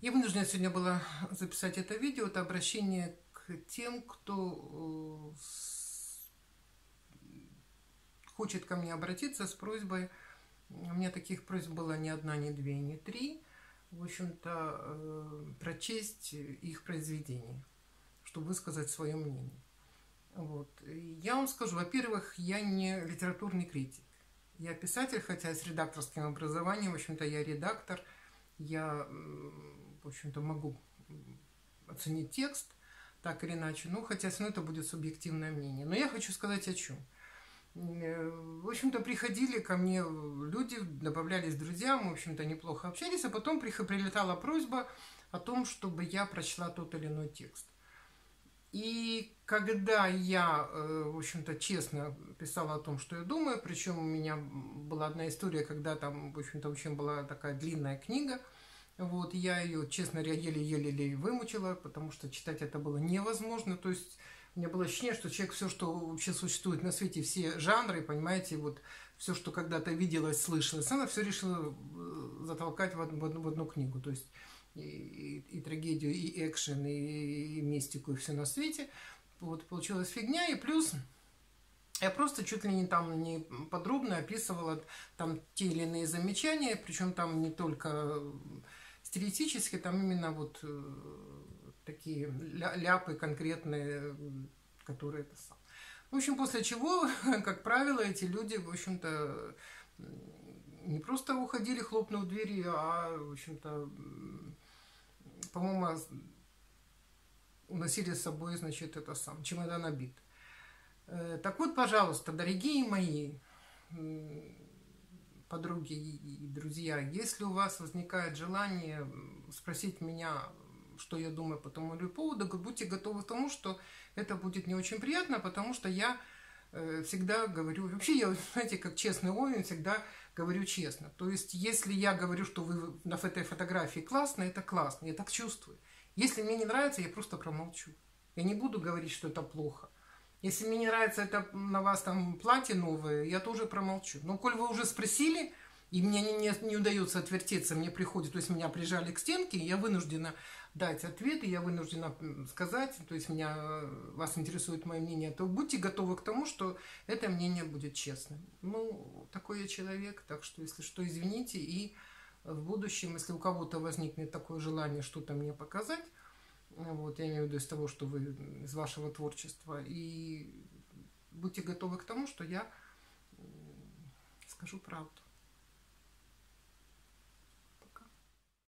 Я вынуждена сегодня была записать это видео. Это обращение к тем, кто э, хочет ко мне обратиться с просьбой. У меня таких просьб было не одна, не две, не три. В общем-то, э, прочесть их произведения, чтобы высказать свое мнение. Вот. Я вам скажу, во-первых, я не литературный критик. Я писатель, хотя с редакторским образованием, в общем-то, я редактор, я, в общем-то, могу оценить текст так или иначе, ну, хотя все равно это будет субъективное мнение. Но я хочу сказать о чем. Э, в общем-то, приходили ко мне люди, добавлялись друзья, мы, в общем-то, неплохо общались, а потом прилетала просьба о том, чтобы я прочла тот или иной текст. И когда я, э, в общем-то, честно писала о том, что я думаю, причем у меня была одна история, когда там, в общем-то, очень была такая длинная книга, вот, я ее, честно, еле-еле вымучила, потому что читать это было невозможно, то есть у меня было ощущение, что человек все, что вообще существует на свете, все жанры, понимаете, вот все, что когда-то виделось, слышалось, она все решила э, затолкать в одну, в одну книгу, то есть и, и, трагедию, и экшен, и, и мистику, и все на свете. Вот получилась фигня, и плюс я просто чуть ли не там не подробно описывала там те или иные замечания, причем там не только стилистически, там именно вот э, такие ляпы конкретные, которые это сам. В общем, после чего, как правило, эти люди, в общем-то, не просто уходили, хлопнув двери, а, в общем-то, по-моему, уносили с собой, значит, это сам, чемодан набит. Э, так вот, пожалуйста, дорогие мои подруги и друзья, если у вас возникает желание спросить меня, что я думаю по тому или поводу, будьте готовы к тому, что это будет не очень приятно, потому что я всегда говорю, вообще я, знаете, как честный воин, всегда говорю честно. То есть, если я говорю, что вы на этой фотографии классно, это классно, я так чувствую. Если мне не нравится, я просто промолчу. Я не буду говорить, что это плохо. Если мне не нравится это на вас там платье новое, я тоже промолчу. Но коль вы уже спросили, и мне не, не, не удается отвертеться, мне приходит, то есть меня прижали к стенке, я вынуждена дать ответ, и я вынуждена сказать, то есть меня, вас интересует мое мнение, то будьте готовы к тому, что это мнение будет честным. Ну, такой я человек, так что, если что, извините, и в будущем, если у кого-то возникнет такое желание что-то мне показать, вот, я имею в виду из того, что вы, из вашего творчества, и будьте готовы к тому, что я скажу правду.